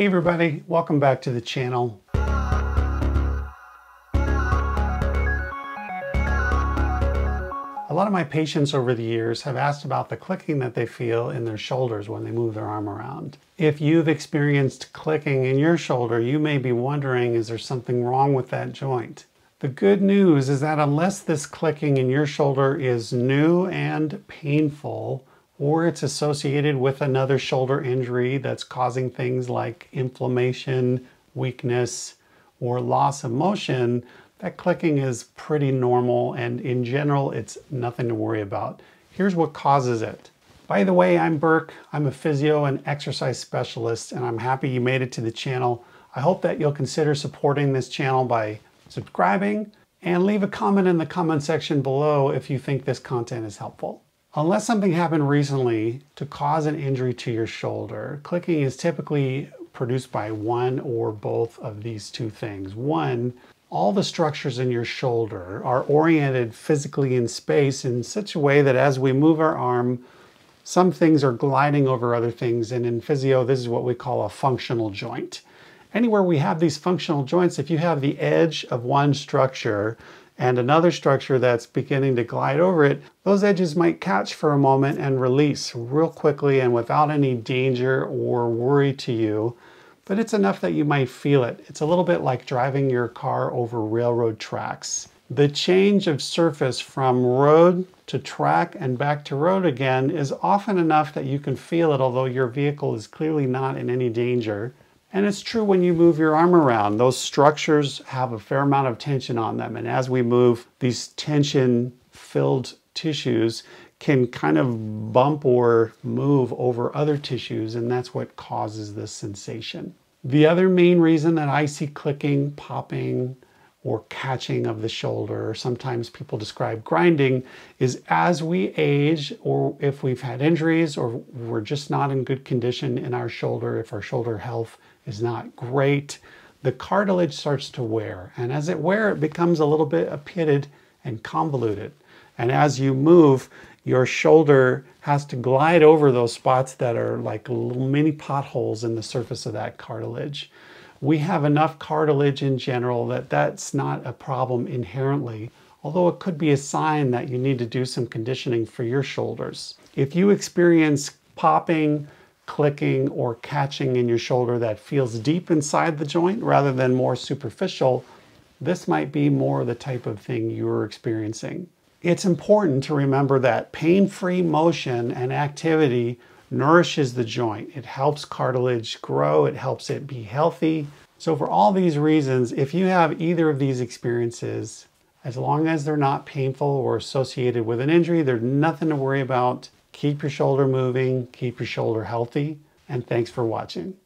Hey everybody, welcome back to the channel. A lot of my patients over the years have asked about the clicking that they feel in their shoulders when they move their arm around. If you've experienced clicking in your shoulder, you may be wondering, is there something wrong with that joint? The good news is that unless this clicking in your shoulder is new and painful, or it's associated with another shoulder injury that's causing things like inflammation, weakness, or loss of motion, that clicking is pretty normal and in general, it's nothing to worry about. Here's what causes it. By the way, I'm Burke. I'm a physio and exercise specialist, and I'm happy you made it to the channel. I hope that you'll consider supporting this channel by subscribing and leave a comment in the comment section below if you think this content is helpful. Unless something happened recently to cause an injury to your shoulder, clicking is typically produced by one or both of these two things. One, all the structures in your shoulder are oriented physically in space in such a way that as we move our arm, some things are gliding over other things. And in physio, this is what we call a functional joint. Anywhere we have these functional joints, if you have the edge of one structure and another structure that's beginning to glide over it, those edges might catch for a moment and release real quickly and without any danger or worry to you. But it's enough that you might feel it. It's a little bit like driving your car over railroad tracks. The change of surface from road to track and back to road again is often enough that you can feel it, although your vehicle is clearly not in any danger. And it's true when you move your arm around. Those structures have a fair amount of tension on them. And as we move, these tension filled tissues can kind of bump or move over other tissues, and that's what causes this sensation. The other main reason that I see clicking, popping, or catching of the shoulder, or sometimes people describe grinding, is as we age, or if we've had injuries, or we're just not in good condition in our shoulder, if our shoulder health is not great, the cartilage starts to wear. And as it wears, it becomes a little bit pitted and convoluted. And as you move, your shoulder has to glide over those spots that are like little mini potholes in the surface of that cartilage. We have enough cartilage in general that that's not a problem inherently, although it could be a sign that you need to do some conditioning for your shoulders. If you experience popping, clicking or catching in your shoulder that feels deep inside the joint rather than more superficial, this might be more the type of thing you're experiencing. It's important to remember that pain-free motion and activity nourishes the joint. It helps cartilage grow, it helps it be healthy. So for all these reasons, if you have either of these experiences, as long as they're not painful or associated with an injury, there's nothing to worry about. Keep your shoulder moving, keep your shoulder healthy, and thanks for watching.